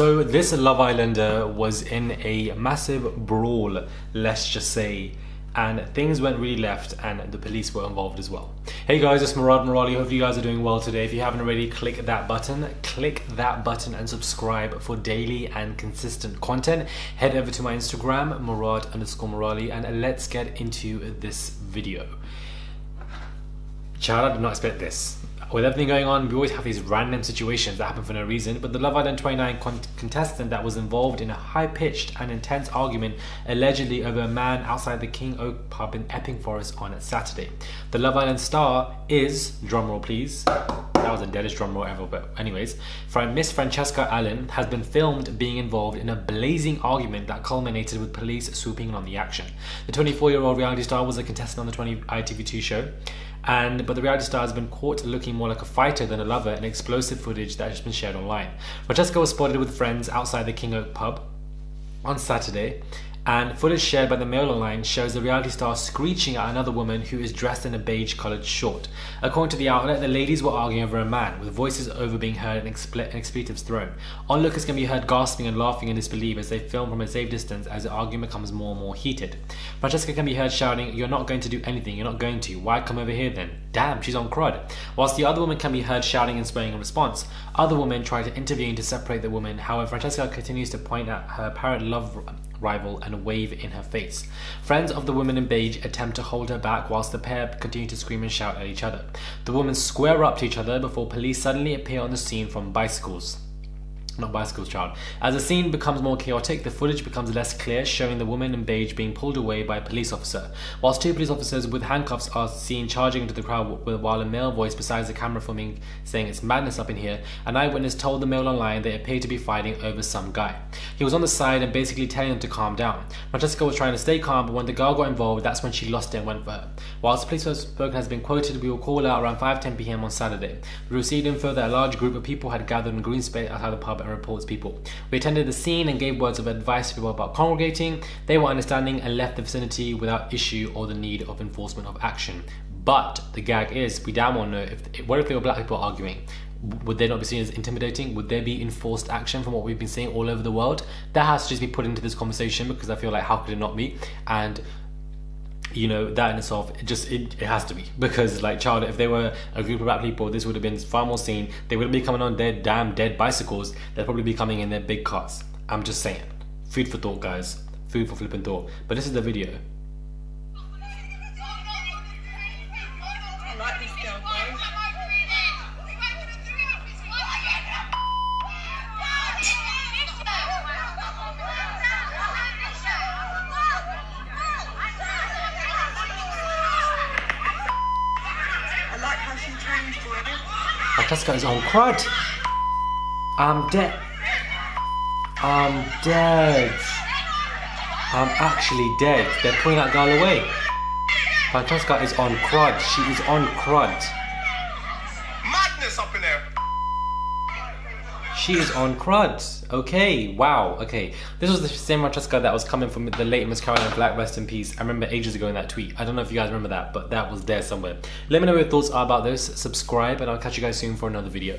So this Love Islander was in a massive brawl, let's just say, and things went really left and the police were involved as well. Hey guys, it's Murad Merali. Hope you guys are doing well today. If you haven't already, click that button. Click that button and subscribe for daily and consistent content. Head over to my Instagram, Murad underscore Merali, and let's get into this video. Child, I did not expect this with everything going on, we always have these random situations that happen for no reason. But the Love Island 29 con- contestant that was involved in a high pitched and intense argument allegedly over a man outside the King Oak pub in Epping Forest on Saturday. The Love Island star is, drumroll please, that was the deadest drum roll ever, but anyways, Miss Francesca Allen has been filmed being involved in a blazing argument that culminated with police swooping in on the action. The 24-year-old reality star was a contestant on the 20 ITV2 show, and but the reality star has been caught looking more like a fighter than a lover in explosive footage that has been shared online. Francesca was spotted with friends outside the King Oak pub on Saturday and footage shared by the Mail Online shows the reality star screeching at another woman who is dressed in a beige coloured short. According to the outlet, the ladies were arguing over a man, with voices over being heard and, expl- and expletives thrown. Onlookers can be heard gasping and laughing in disbelief as they film from a safe distance as the argument becomes more and more heated. Francesca can be heard shouting, You're not going to do anything, you're not going to. Why come over here then? Damn, she's on crud. Whilst the other woman can be heard shouting and spraying in response, other women try to intervene to separate the woman. However, Francesca continues to point at her apparent love rival and wave in her face. Friends of the woman in beige attempt to hold her back whilst the pair continue to scream and shout at each other. The women square up to each other before police suddenly appear on the scene from bicycles not bicycles child. As the scene becomes more chaotic, the footage becomes less clear, showing the woman in beige being pulled away by a police officer. Whilst two police officers with handcuffs are seen charging into the crowd, while a male voice besides the camera filming saying it's madness up in here, an eyewitness told the Mail Online they appeared to be fighting over some guy. He was on the side and basically telling them to calm down. Francesca was trying to stay calm, but when the girl got involved, that's when she lost it and went for her. Whilst police spoken has been quoted, we will call out around 5:10 p.m. on Saturday. We received info that a large group of people had gathered in green space outside the pub reports people. We attended the scene and gave words of advice to people about congregating. They were understanding and left the vicinity without issue or the need of enforcement of action. But the gag is, we damn well know if what if there were black people arguing? Would they not be seen as intimidating? Would there be enforced action from what we've been seeing all over the world? That has to just be put into this conversation because I feel like how could it not be? And you know that in itself it just it, it has to be. Because like child if they were a group of black people this would have been far more seen. They wouldn't be coming on their damn dead bicycles. They'd probably be coming in their big cars. I'm just saying. Food for thought guys. Food for flipping thought. But this is the video Francesca is on crud. I'm dead. I'm dead. I'm actually dead. They're pulling that girl away. Francesca is on crud. She is on crud. Madness up in there. She is on crud. Okay, wow. Okay, this was the same Francesca that was coming from the late Miss Caroline Flack, rest in peace. I remember ages ago in that tweet. I don't know if you guys remember that, but that was there somewhere. Let me know what your thoughts are about this. Subscribe, and I'll catch you guys soon for another video.